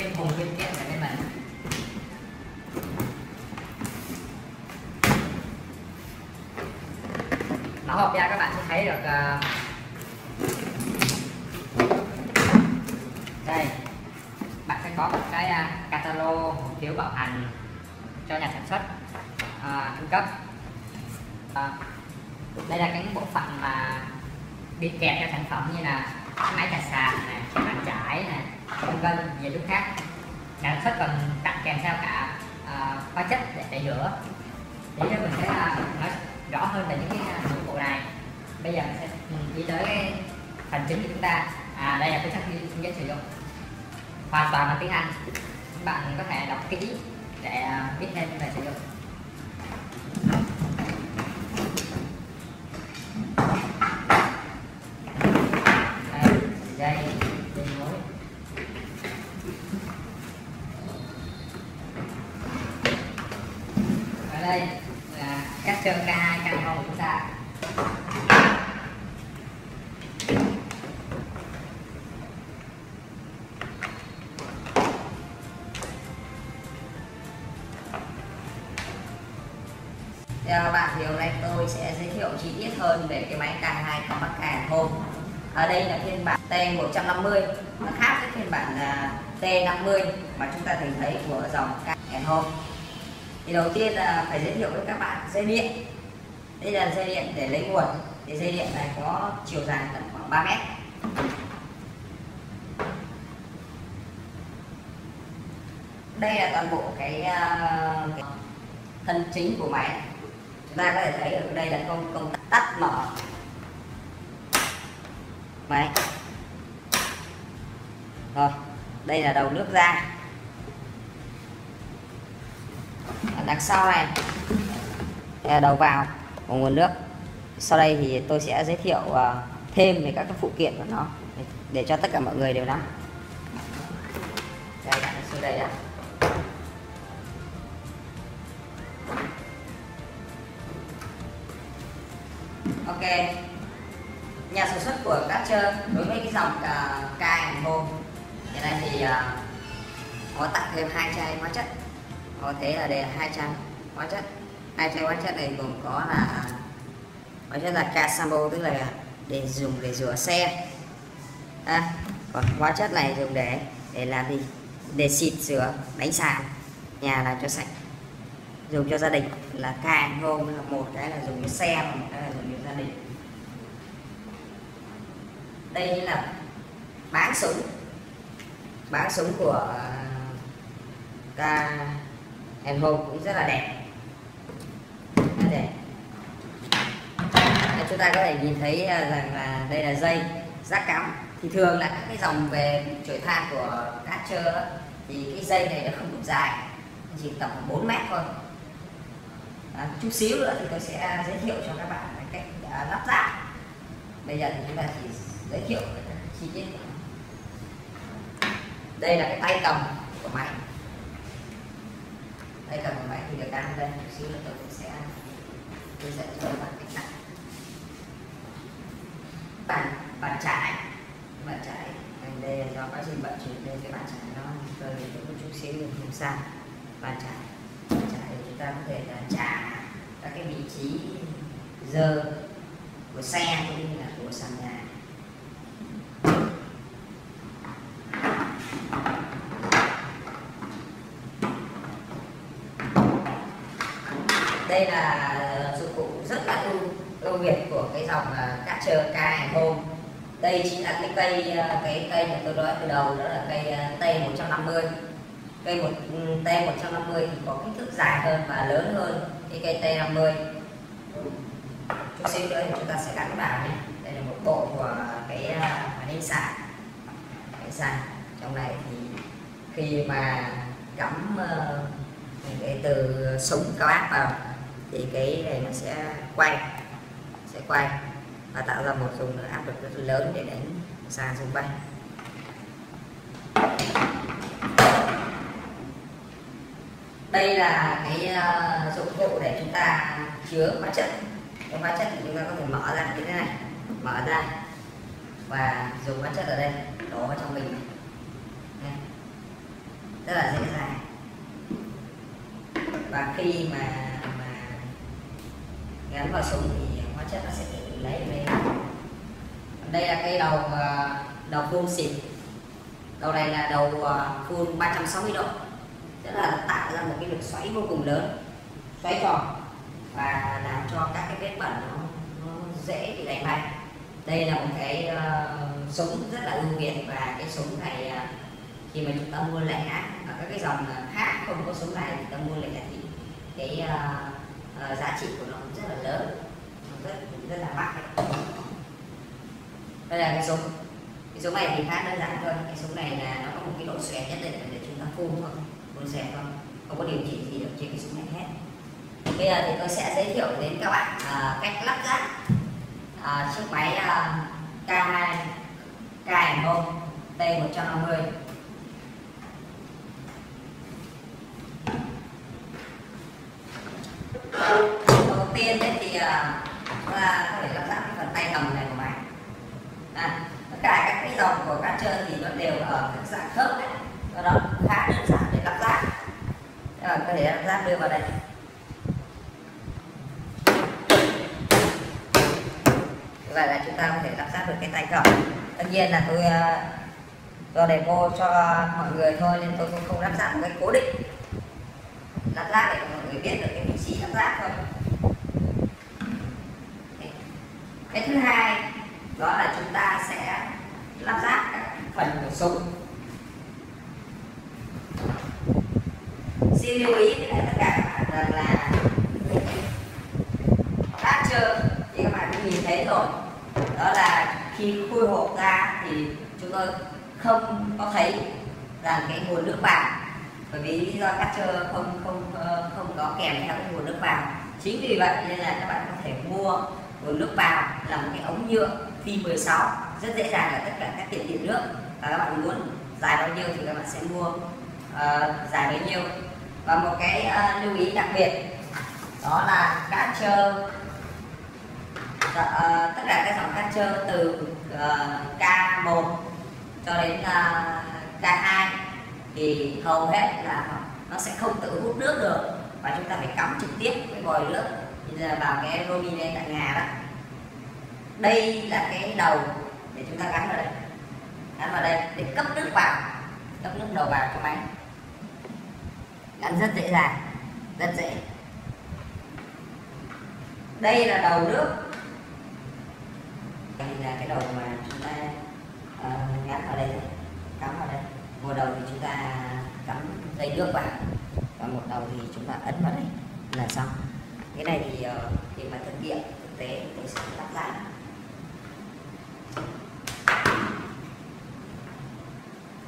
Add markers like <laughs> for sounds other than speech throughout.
bên cùng bên nguyên là bên này. nó hộp ra các bạn sẽ thấy được uh, đây bạn sẽ có một cái uh, catalog phiếu bảo hành cho nhà sản xuất uh, cung cấp uh, đây là cái bộ phận mà đi kèm cho sản phẩm như là máy cà sàn này bàn chải này vân vân nhiều thứ khác. Sản xuất còn tặng kèm theo cả uh, hóa chất để tẩy rửa. Để cho mình sẽ uh, nói rõ hơn về những cái dụng cụ này. Bây giờ mình sẽ đi tới cái phần chính của chúng ta. À đây là cái sách hướng dẫn sử dụng. Hoàn toàn bằng tiếng Anh. Các bạn có thể đọc kỹ để ờ, biết thêm về sử dụng. Thì hôm nay tôi sẽ giới thiệu chi tiết hơn về cái máy K2 Compact Can Home ở đây là phiên bản T150 nó khác với phiên bản à, T50 mà chúng ta thường thấy của dòng Can Home thì đầu tiên là phải giới thiệu với các bạn dây điện. Đây là dây điện để lấy nguồn. Thì dây điện này có chiều dài tầm khoảng 3 mét. Đây là toàn bộ cái, à, cái thân chính của máy chúng ta có thể thấy được đây là công công tắt mở. Máy rồi đây là đầu nước ra. Ở đằng sau này đây là đầu vào của nguồn nước. Sau đây thì tôi sẽ giới thiệu ờ, thêm về các cái phụ kiện của nó để, cho tất cả mọi người đều nắm. Đây là đây đã. Ok. Nhà sản xuất của Catcher đối với cái dòng ờ, uh, cai home hiện nay thì uh, có tặng thêm hai chai hóa chất. Có thế là đây là hai chai hóa chất. Hai chai hóa chất này gồm có là hóa chất là Casambo tức là để dùng để rửa xe. À, còn hóa chất này dùng để để làm gì? Để xịt rửa đánh sàn. Nhà làm cho sạch. Dùng cho gia đình là càng hôm là một cái là dùng cho xe một cái là dùng cho gia đình đây là bán súng. Bán súng của ờ, ca and Home cũng rất là đẹp. Rất đẹp. Chúng ta có thể nhìn thấy ờ, rằng là đây là dây rác cắm. Thì thường là các cái dòng về chổi than của Catcher thì cái dây này nó không đủ dài chỉ tầm 4 mét thôi. À, chút xíu nữa thì tôi sẽ giới thiệu cho các bạn cách ờ, lắp ráp. Bây giờ thì chúng ta chỉ giới thiệu chi tiết đây là cái tay cầm của máy tay cầm của máy thì được đang đây. Chút xíu là tôi cũng sẽ hướng dẫn cho các bạn cách đặt bàn bàn trải. Bàn trải. Đây, đây là do quá trình vận chuyển lên cái bàn trải nó hơi một chút xíu không sao. Bàn trải. Bàn trải thì chúng ta có thể là trả các cái vị trí giờ của xe cũng như là của sàn nhà. Đây là dụng cụ rất là ưu ưu việt của cái dòng uh, Catcher K hôm đây chính là cái cây à, cái cây mà tôi nói từ đầu đó là cây à, T150 cây một ừ, T150 thì có kích thước dài hơn và lớn hơn cái cây T50 chút xíu nữa thì chúng ta sẽ gắn vào nhé. Đây là một bộ của cái màn hình sạc cái sạc trong này thì khi mà cắm uh, ờ, cái từ súng các bác vào thì cái này nó sẽ quay sẽ quay và tạo ra một dùng áp lực rất lớn để đánh sàn xung quanh. Đây là cái uh, dụng cụ để chúng ta chứa hóa chất. Cái hóa chất thì chúng ta có thể mở ra như thế này mở ra và dùng hóa chất ở đây đổ vào trong bình này. rất là dễ dàng. Và khi mà mà vào súng thì hóa chất nó sẽ tự lấy về đây là cây đầu à, đầu phun xịt đầu này là đầu à, phun 360 độ. Tức là tạo ra một cái lực xoáy vô cùng lớn xoáy tròn và làm cho các cái vết bẩn nó, nó dễ bị đánh bay đây là một cái uh, súng rất là ưu việt và cái súng này uh, khi mà chúng ta mua lẻ ở các cái dòng khác không có súng này thì ta mua lẻ thì cái uh, uh, giá trị của nó rất là lớn. Rất rất là mắc đây là cái súng cái súng này thì khá đơn giản thôi. Cái súng này là nó có một cái độ xòe nhất định để chúng ta phun thôi. Phun xòe thôi. Không có điều chỉnh gì được trên cái súng này hết. Bây giờ thì tôi sẽ giới thiệu đến các bạn uh, cách lắp ráp uh, chiếc máy uh, K2 KMO T150 đầu tiên đấy thì à, uh, ta có thể lắp ráp cái phần tay cầm này của máy à, tất cả các cái dòng của các chơi thì nó đều ở các dạng khớp đấy do đó khá đơn giản để lắp ráp. Các có thể lắp ráp đưa vào đây. Như vậy là chúng ta có thể lắp ráp được cái tay cầm tất nhiên là tôi à, do do demo cho mọi người thôi nên tôi cũng không lắp ráp một cái cố định. Lắp ráp để mọi người biết được cái vị thôi. Cái thứ hai, đó là chúng ta sẽ lắp ráp các phần của súng. Xin lưu ý với tất cả các bạn rằng là đã chưa? Thì các bạn cũng nhìn thấy rồi. Đó là khi khui hộp ra thì chúng tôi không có thấy rằng cái nguồn nước vào bởi vì lý do các chơ không không ờ, không có kèm theo cái nguồn nước vào. Chính vì vậy nên là các bạn có thể mua nguồn nước vào là một cái ống nhựa phi 16 rất dễ dàng ở tất cả các tiệm điện nước. Và các bạn muốn dài bao nhiêu thì các bạn sẽ mua uh, dài bấy nhiêu. Và một cái uh, lưu ý đặc biệt đó là cá chơ uh, tất cả các dòng cá chơ từ uh, K1 cho đến uh, K2 thì hầu hết là nó sẽ không tự hút nước được. Và chúng ta phải cắm trực tiếp cái vòi nước vào cái robinet tại nhà đó. Đây là cái đầu để chúng ta gắn vào đây. Gắn vào đây để cấp nước vào. Cấp nước đầu vào cho máy. Gắn rất dễ dàng rất dễ. Đây là đầu nước. Đây là cái đầu mà chúng ta uh, gắn vào đây vào đây một đầu thì chúng ta cắm dây nước vào. Và một đầu thì chúng ta ấn vào đây là xong. Cái này thì uh, khi mà thực nghiệm thực tế tôi sẽ lắp lại.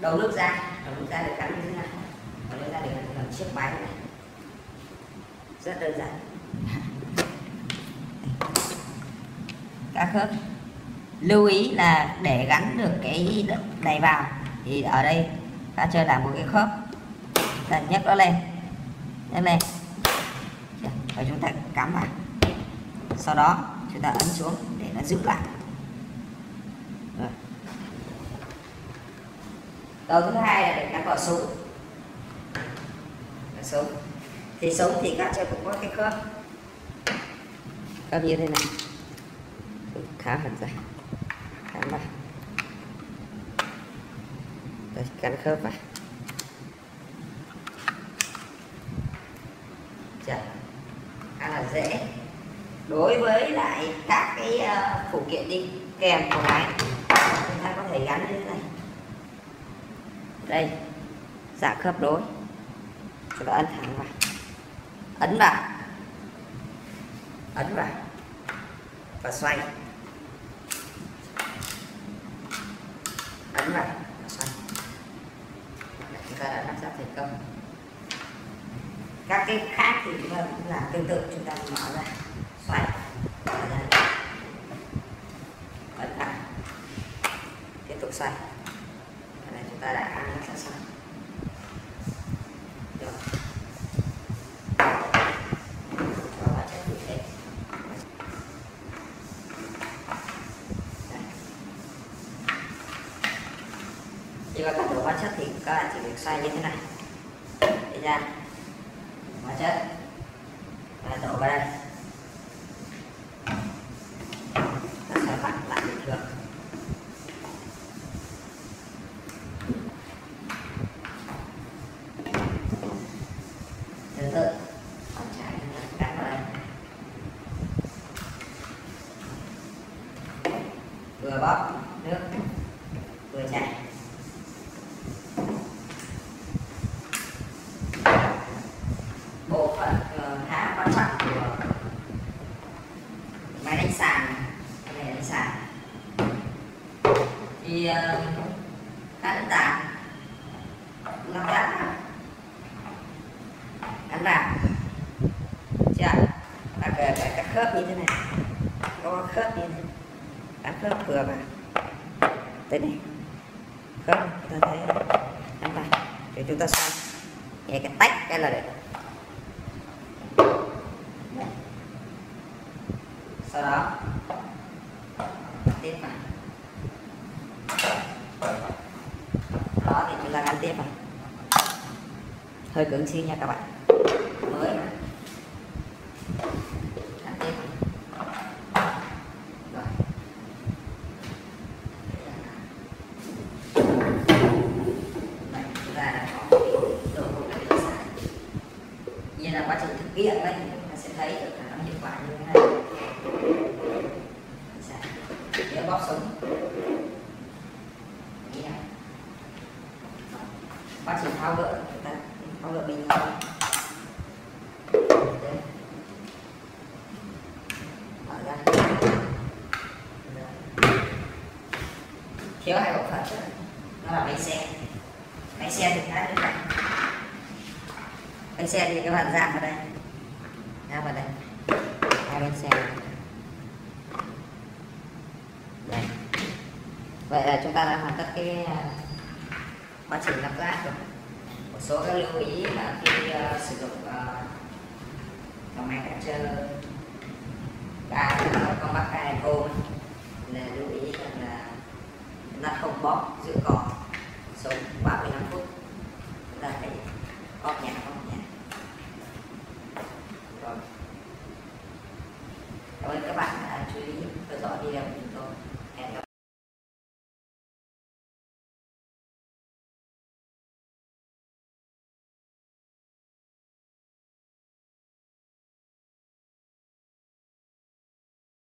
Đầu nước ra đầu nước ra được cắm như thế này đầu nước ra được làm chiếc máy này. Rất đơn giản. <laughs> Các khớp. Lưu ý là để gắn được cái này vào thì ở đây ta chơi làm một cái khớp. Ta nhấc nó lên. Nhấc lên. Dạ, Và chúng ta cắm vào. Sau đó, chúng ta ấn xuống để nó giữ lại. Rồi. đầu thứ hai là để cắm vào súng. Súng. Thì súng thì các chơi cũng có cái khớp. Khớp như thế này. Khá hẳn ra cắm vào đây, gắn khớp vào. Chả, khá là dễ. Đối với lại các cái ờ, phụ kiện đi kèm của máy chúng ta có thể gắn như thế này. Đây giả khớp đối. Chúng ta ấn thẳng vào. Ấn vào. Ấn vào. Và xoay. Ấn vào ta đã lắp ráp thành công. Các cái khác thì chúng ta cũng làm tương tự, chúng ta mở xoay ấn vào tiếp tục xoay này chúng ta đã ăn sẵn sàng thì các bạn chỉ việc xoay như thế này. Để ra. Hóa chất. Và đổ vào đây. Nó sẽ vặn lại bình thường tương tự, trái vào đây. Vừa bóp nước vừa chảy bộ phận uh, khá quan trọng của máy đánh sàn này cái này đánh sàn thì uh, khá đơn giản lắp ráp gắn vào chưa các cái, cái, cái khớp như thế này. Có khớp như thế này. Gắn khớp vừa vào đây. Này khớp ta thấy. Gắn tay. Để chúng ta xoay. Nghe cái tách cái là được. Sau đó. Tiếp vào đó thì chúng ta gắn tiếp vào hơi cứng xíu nha các bạn. Mới mà. gắn tiếp vào. rồi Đây, chúng ta đã có cái đồ hộp để xài như là quá trình thực hiện đấy chúng ta sẽ thấy được là nó hiệu quả như thế này góc sống à, bác chỉ này. tháo gỡ chúng tháo gỡ bình thôi. Thiếu hai bộ phận nó là bánh xe. Bánh xe thì khác đơn giản bánh xe thì các bạn giảm vào đây. Ra vào đây. Hai bên xe. này. Vậy là chúng ta đã hoàn tất cái à, quá trình lắp ráp rồi. Một số các lưu ý là khi uh, sử dụng uh, dòng máy cắt ca con bắt ca cô là lưu ý rằng là nó không bóp giữ cỏ